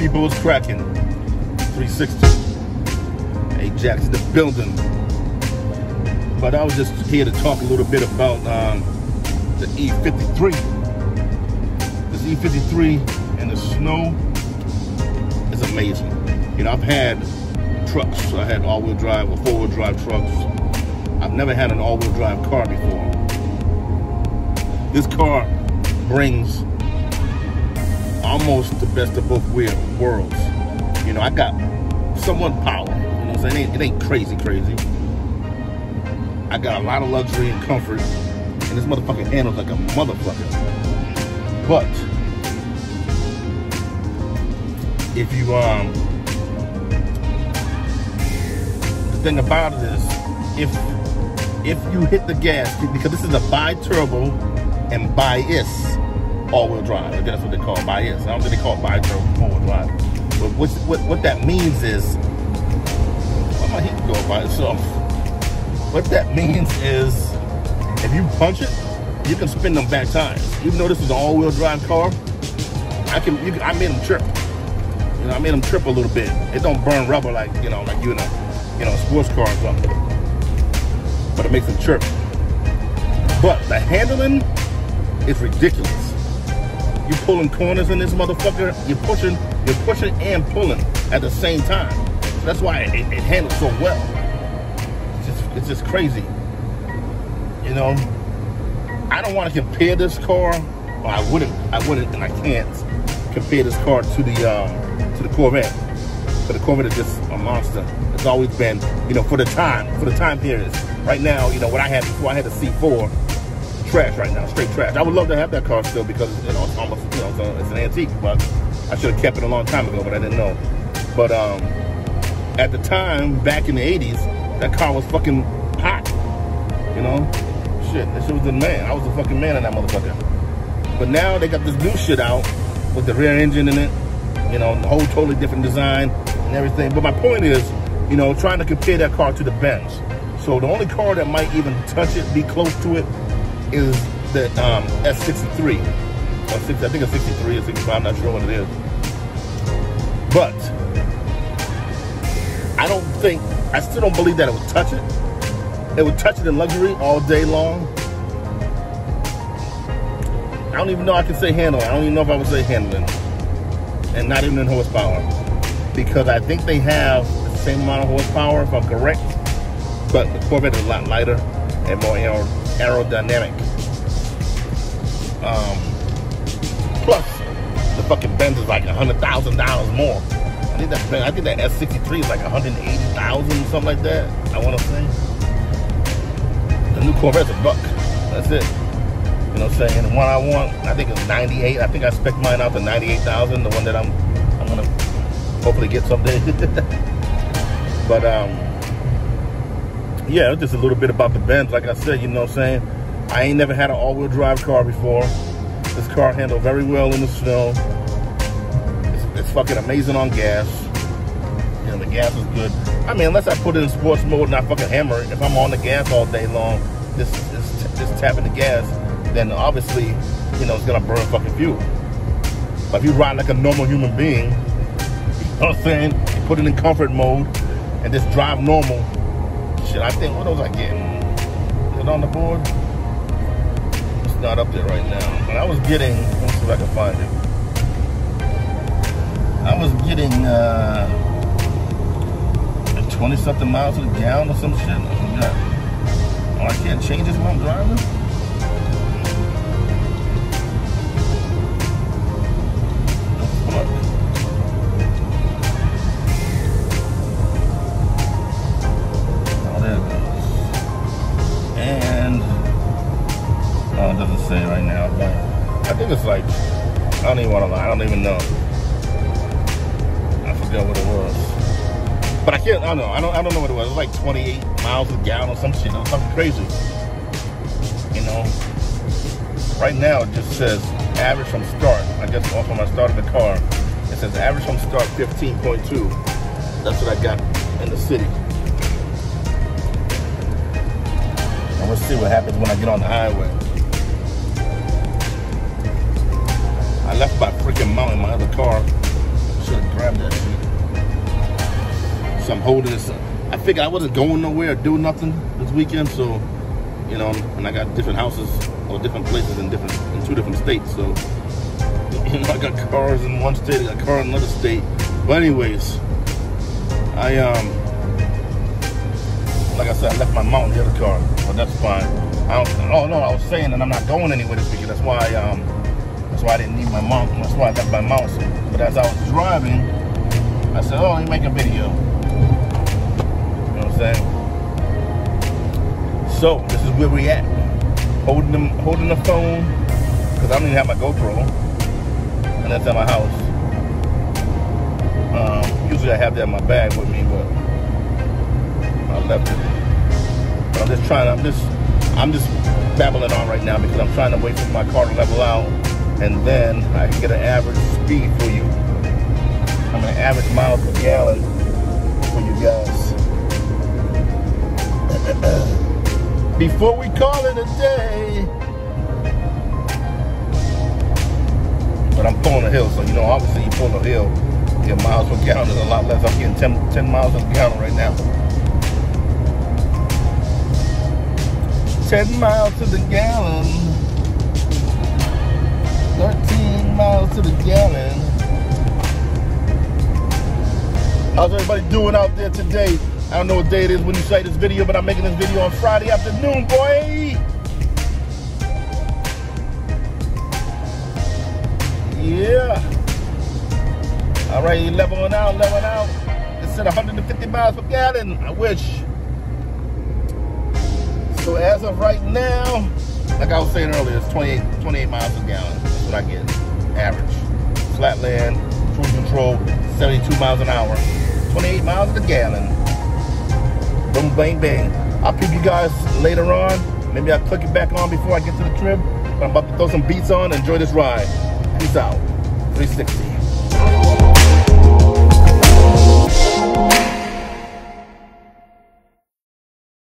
people was cracking. 360. Ajax the building. But I was just here to talk a little bit about um, the E53. This E53 and the snow is amazing. You know, I've had trucks. I had all-wheel drive or four-wheel drive trucks. I've never had an all-wheel drive car before. This car brings almost the best of both worlds. You know, I got somewhat power. You know what I'm saying? It ain't, crazy, crazy. I got a lot of luxury and comfort, and this motherfucker handles like a motherfucker. But if you um, the thing about it is, if if you hit the gas, because this is a bi-turbo and bi-is all-wheel drive. I guess that's what they call it, bi-is. I don't think they call it bi-turbo all-wheel drive. But what, what, what that means is, why my heat go by itself? What that means is, if you punch it, you can spin them back tires. Even though this is an all-wheel drive car, I can, you can, I made them trip. You know, I made them trip a little bit. It don't burn rubber like, you know, like you a, you know, sports car or something. But it makes them trip. But the handling is ridiculous. You pulling corners in this motherfucker. You're pushing, you're pushing and pulling at the same time. So that's why it, it handles so well. It's just, it's just crazy. You know, I don't want to compare this car. I wouldn't, I wouldn't, and I can't compare this car to the uh, to the Corvette. But the Corvette is just a monster. It's always been, you know, for the time, for the time period. Right now, you know, what I had before, I had a C4 trash right now, straight trash. I would love to have that car still because you know it's almost you know it's, a, it's an antique, but I should have kept it a long time ago, but I didn't know. But um, at the time, back in the '80s, that car was fucking hot. You know, shit, that shit was the man. I was the fucking man in that motherfucker. But now they got this new shit out with the rear engine in it. You know, the whole totally different design and everything. But my point is, you know, trying to compare that car to the Benz. So the only car that might even touch it, be close to it, is the um, S63. Or 60, I think it's 63 or 65, I'm not sure what it is. But I don't think, I still don't believe that it would touch it. It would touch it in luxury all day long. I don't even know I can say handling. I don't even know if I would say handling. And not even in horsepower. Because I think they have the same amount of horsepower, if I'm correct. But the Corvette is a lot lighter and more aerodynamic. Um, plus, the fucking Benz is like a hundred thousand dollars more. I think that I think that S63 is like 180,000, something like that. I want to say. The new Corvette's a buck. That's it. You know what I'm saying? The one I want, I think it's 98. I think I spec mine out to 98,000. The one that I'm, I'm gonna hopefully get someday. but um, yeah, just a little bit about the Benz. Like I said, you know what I'm saying? I ain't never had an all-wheel drive car before. This car handled very well in the snow. It's, it's, fucking amazing on gas. You know, the gas is good. I mean, unless I put it in sports mode and I fucking hammer it, if I'm on the gas all day long, just, just, just tapping the gas, then obviously, you know, it's gonna burn fucking fuel. But if you ride like a normal human being, you know what I'm saying? You put it in comfort mode and just drive normal. Shit, I think, what was I getting? Is it on the board? It's not up there right now. But I was getting, let's see if I can find it. I was getting uh, 20 something miles to the gallon or some shit. Oh, I can't change this while I'm driving? Right now, but I think it's like, I don't even want to lie, I don't even know. I forget what it was. But I can't, I don't know, I don't, I don't know what it was. It was like 28 miles a gallon or some shit, it was something crazy. You know, right now it just says average from start. I guess off when I started the car, it says average from start 15.2. That's what I got in the city. And we'll see what happens when I get on the highway. I left my freaking mount in my other car. should have grabbed that shit. So I'm holding this. I figured I wasn't going nowhere or doing nothing this weekend, so you know, and I got different houses or different places in different in two different states. So you know, I got cars in one state, I got a car in another state. But anyways, I um like I said, I left my mount in the other car, but that's fine. I don't, oh no, I was saying that I'm not going anywhere this weekend. That's why um that's why I didn't need my mount. That's why I left my mount. But as I was driving, I said, oh, let me make a video. You know what I'm saying? So this is where we at. Holding them, holding the phone, because I don't even have my GoPro, and that's at my house. Um, usually I have that in my bag with me, but I left it. But I'm just trying. I'm just, I'm just babbling on right now because I'm trying to wait for my car to level out, and then I can get an average speed for you. I'm an average miles per gallon for you guys. Before we call it a day. But I'm pulling a hill, so you know, obviously you pull a hill, your miles per gallon is a lot less. I'm getting 10, 10 miles per gallon right now. 10 miles to the gallon. To the gallon. How's everybody doing out there today? I don't know what day it is when you say this video, but I'm making this video on Friday afternoon, boy. Yeah. All right, leveling out, leveling out. It's at 150 miles per gallon. I wish. So as of right now, like I was saying earlier, it's 28, 28 miles per gallon. That's what I get, average. Flatland, cruise control, 72 miles an hour. 28 miles a gallon. Boom, bang, bang. I'll peep you guys later on. Maybe I'll click it back on before I get to the crib. But I'm about to throw some beats on enjoy this ride. Peace out. 360.